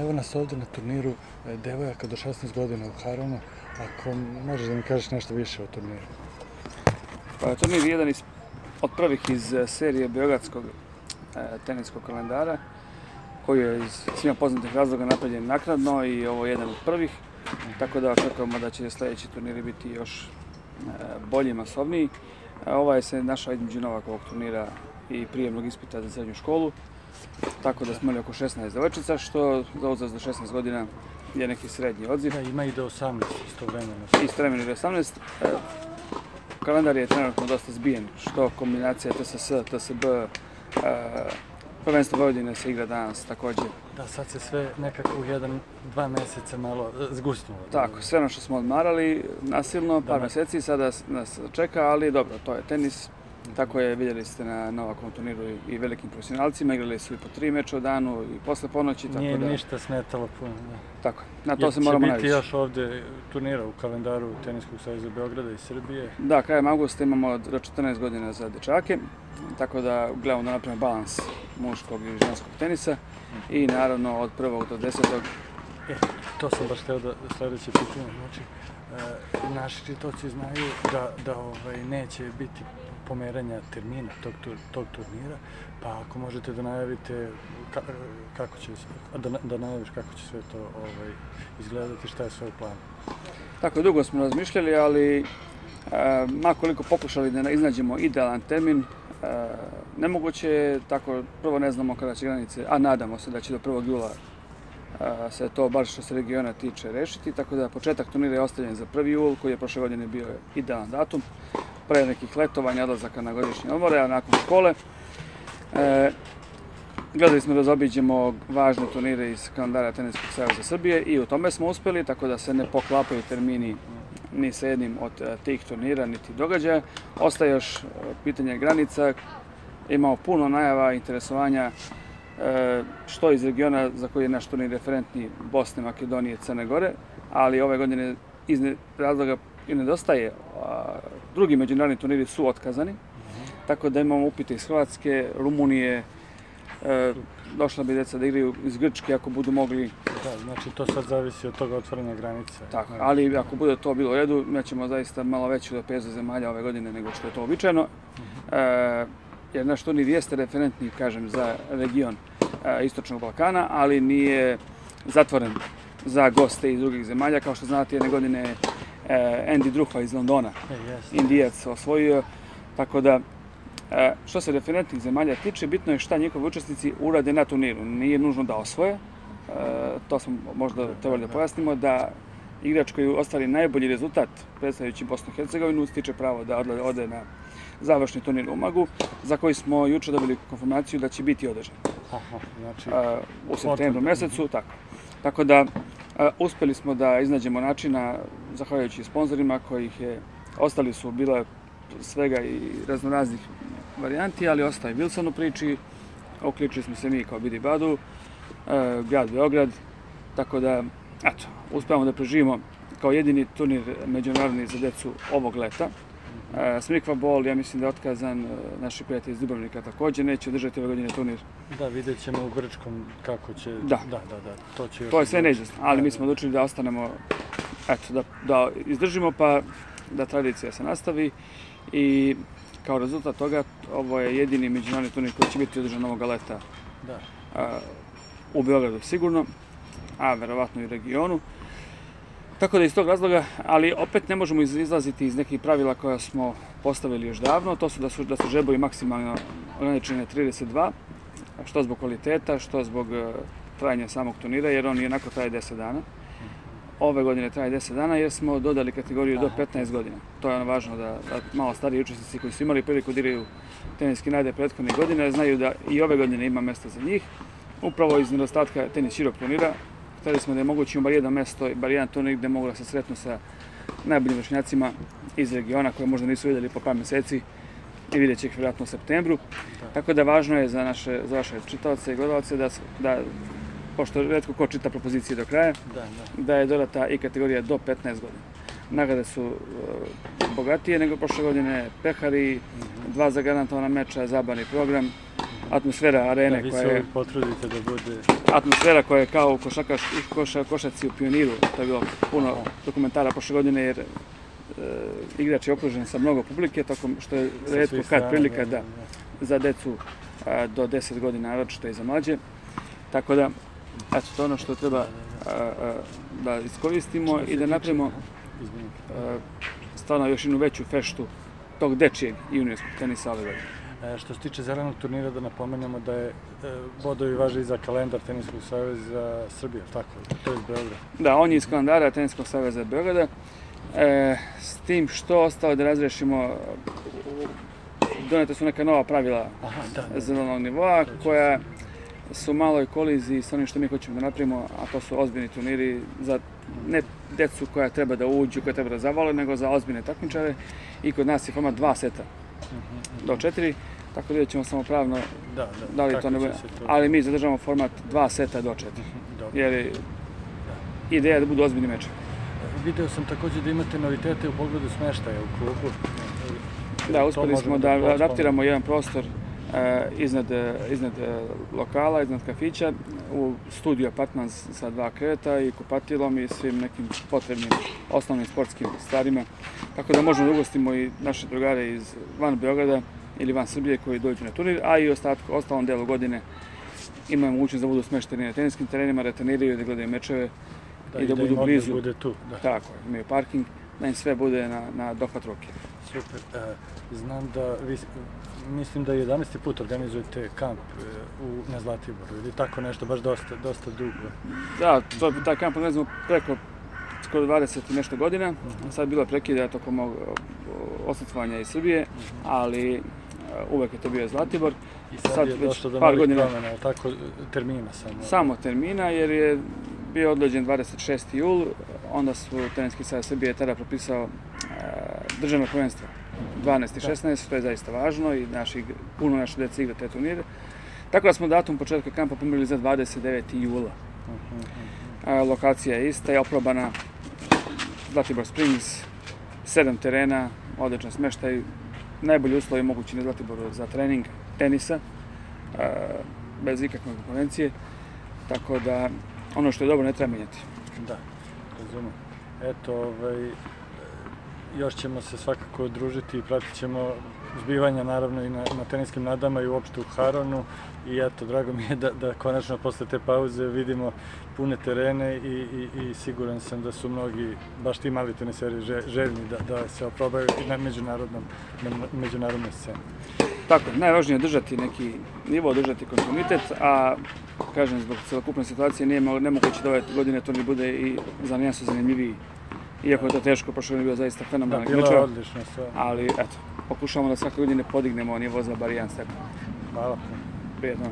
Evo nas ovdje na turniru e, devojaka do 16 godina u Haronu. Ako možeš da mi kažeš nešto više o turniru. Pa, turnir je jedan iz, od prvih iz e, serije Beogradskog e, teniskog kalendara, koji je iz svima poznatih razloga napravljen naknadno i ovo je jedan od prvih. Tako da očekujemo da će sljedeći turniri biti još e, bolji i masovniji. E, ovaj se našao između novak ovog turnira i prijemnog ispita za srednju školu. Tako da smo imali oko 16 devojčica, što za uzrast do 16 godina je neki srednji odziv. Da, ima i do 18 isto vremena. Isto vremena do 18. E, kalendar je trenutno dosta zbijen, što kombinacija TSS, TSB, e, prvenstvo Vojvodine se igra danas također. Da, sad se sve nekako u jedan, dva mjeseca malo e, zgusnulo. Tako, sve ono što smo odmarali nasilno, par mjeseci sada nas čeka, ali dobro, to je tenis, Tako je, vidjeli ste na novakom turniru i velikim profesionalcima, igrali su i po tri meča u danu i posle ponoći. Tako Nije da... ništa smetalo puno. Da. Tako, na to se moramo navići. Će biti još ovdje turnira u kalendaru Teniskog savjeza Beograda i Srbije? Da, krajem augusta imamo do 14 godina za dečake, tako da gledamo da napravimo balans muškog i ženskog tenisa i naravno od prvog do desetog E, to sam baš teo da sljedeće pitanje. Znači, e, naši čitoci znaju da, da ovaj, neće biti pomeranja termina tog, tog turnira, pa ako možete da najavite ka, kako će, da, da najaviš kako će sve to ovaj, izgledati, šta je sve u planu? Tako dugo smo razmišljali, ali e, makoliko pokušali da iznađemo idealan termin, e, nemoguće je, tako prvo ne znamo kada će granice, a nadamo se da će do 1. jula se to bar što se regiona tiče rešiti, tako da početak turnira je ostavljen za 1. jul, koji je prošle godine bio idealan datum pre nekih letovanja, odlazaka na godišnje odmore, a nakon škole. E, gledali smo da zaobiđemo važne turnire iz kalendara Teniskog savjeza Srbije i u tome smo uspeli, tako da se ne poklapaju termini ni sa jednim od e, tih turnira, niti događaja. Ostaje još e, pitanje granica. Imao puno najava, interesovanja što iz regiona za koji je naš turnir referentni Bosne, Makedonije, Crne Gore, ali ove godine iz razloga i nedostaje. Drugi međunarodni turniri su otkazani, tako da imamo upite iz Hrvatske, Rumunije, e, došla bi deca da igraju iz Grčke ako budu mogli. Da, znači to sad zavisi od toga otvorene granice. Tako, ali ako bude to bilo u redu, imaćemo zaista malo veću lepezu zemalja ove godine nego što je to običajno. E, jer naš turnir jeste referentni, kažem, za region e, Istočnog Balkana, ali nije zatvoren za goste iz drugih zemalja. Kao što znate, jedne godine Eh, Andy Druhva iz Londona, e, indijac, osvojio. Tako da, eh, što se referentnih zemalja tiče, bitno je šta njihovi učesnici urade na turniru. Nije nužno da osvoje, to smo možda trebali da pojasnimo, da igrač koji ostali najbolji rezultat predstavljajući Bosnu i Hercegovinu stiče pravo da ode na završni turnir u Magu, za koji smo juče dobili konfirmaciju da će biti održan. Aha, znači, u septembru mjesecu, tako. Tako da, uspeli smo da iznađemo načina, zahvaljujući sponsorima kojih je, ostali su bila svega i raznoraznih varijanti, ali ostaje Wilson u priči, okličili smo se mi kao Bidi Badu, grad Beograd, tako da, eto, uspevamo da preživimo kao jedini turnir međunarodni za decu ovog leta. E, Smrikva Bol, ja mislim da je otkazan, e, naši prijatelji iz Dubrovnika također neće održati ove godine turnir. Da, vidjet ćemo u Grčkom kako će... Da, da, da, da. to će To je sve neizvestno, ali mi smo odlučili da ostanemo, eto, da, da izdržimo pa da tradicija se nastavi i kao rezultat toga ovo je jedini međunarodni turnir koji će biti održan ovog leta da. u Beogradu sigurno, a verovatno i regionu. Tako da iz tog razloga, ali opet ne možemo izlaziti iz nekih pravila koja smo postavili još davno, to su da su, da su žebovi maksimalno ograničene 32, što zbog kvaliteta, što zbog uh, trajanja samog turnira, jer on jednako traje 10 dana. Ove godine traje 10 dana jer smo dodali kategoriju do 15 godina. To je ono važno da, da malo stariji učesnici koji su imali priliku da igraju teniski najde prethodne godine znaju da i ove godine ima mesta za njih. Upravo iz nedostatka tenis širok turnira hteli smo da je moguće bar jedno mesto, bar jedan turnir gde mogu da se sretnu sa najboljim vršnjacima iz regiona koje možda nisu vidjeli po par mjeseci i vidjet će ih vjerojatno u septembru. Tako da važno je za naše za vaše čitaoce i gledalce da, da pošto redko ko čita propozicije do kraja, da, da. da je dodata i kategorija do 15 godina. Nagrade su uh, bogatije nego prošle godine, pehari, -hmm. dva zagarantovana meča, zabavni program, atmosfera Da, arene vi koja se je uvijek potrudite da bude... atmosfera koja je kao u košakaš, koša, košaci u pioniru. To je bilo puno dokumentara prošle godine jer e, igrač je okružen sa mnogo publike, tako što je redko kad prilika da za decu a, do 10 godina, naročito i za mlađe. Tako da, eto, to je ono što treba a, a, da iskoristimo se i da napravimo stvarno još jednu veću feštu tog dečijeg juniorskog tenisa ove godine. E, Što se tiče zelenog turnira, da napomenemo da je e, bodovi važe i za kalendar Teniskog saveza Srbije, tako? To je iz Beograda. Da, on je iz kalendara Teniskog saveza Beograda. E, s tim što ostalo da razrešimo, donete su neka nova pravila Aha, da, da. zelenog nivoa koja su maloj koliziji sa onim što mi hoćemo da napravimo, a to su ozbiljni turniri za ne decu koja treba da uđu, koja treba da zavole, nego za ozbiljne takmičare. I kod nas je format dva seta do četiri, tako da vidjet ćemo samo pravno Da, da. da li to ne bude. to- Ali mi zadržamo format dva seta do četiri, Dobro. jer je ideja je da budu ozbiljni mečevi. Video sam također da imate novitete u pogledu smeštaja u klubu. Da, uspjeli možemo smo da adaptiramo jedan prostor iznad, e, iznad e, lokala, iznad kafića, u studiju apartman sa dva kreveta i kupatilom i svim nekim potrebnim osnovnim sportskim stvarima. Tako da možemo da ugostimo i naše drugare iz van Beograda ili van Srbije koji dođu na turnir, a i ostatku, ostalom delu godine imaju mogućnost da budu smešteni na teniskim terenima, da treniraju, da gledaju mečeve i da im budu blizu. bude tu, da. Tako, imaju parking, da im sve bude na, na dohvat ruke. Super. E, znam da vi, mislim da je 11. put organizujete kamp e, u, na Zlatiboru ili tako nešto, baš dosta, dosta dugo. Da, to taj kamp organizujemo preko skoro 20 i nešto godina. Sad je bilo prekida tokom ovog oslicovanja iz Srbije, ali e, uvek je to bio Zlatibor. I sad, Sad je već došlo do par godina. promjena, tako, termina samo. Samo termina jer je bio odlođen 26. jul, onda su Teniski savez Srbije tada propisao e, državno prvenstvo 12 i 16, to je zaista važno i naši, puno naše djece igra te turnire. Tako da smo datum početka kampa pomerili za 29. jula. Mhm, mhm. A, lokacija je ista, je oprobana Zlatibor Springs, sedam terena, odličan smeštaj, najbolji uslovi mogući na Zlatiboru za trening tenisa, a, bez ikakve konkurencije, tako da ono što je dobro ne treba mijenjati. Da, razumem. Eto, ovaj, još ćemo se svakako družiti i pratit ćemo zbivanja naravno i na, na teniskim nadama i uopšte u Haronu. I eto, drago mi je da, da konačno posle te pauze vidimo pune terene i, i, i siguran sam da su mnogi, baš ti mali teniseri, željni da, da se oprobaju i na međunarodnom, na međunarodnoj sceni. Tako, najvažnije je držati neki nivo, držati kontinuitet, a kažem, zbog celokupne situacije nije nemoguće da ove godine to ne bude i za nijansu zanimljiviji. Iako je to teško, prošle godine je bio zaista Da, fenomenalan bilo je odlično sve. ali eto, pokušavamo da svake godine podignemo nivo za bar jedan stepen. Hvala. Prijetno.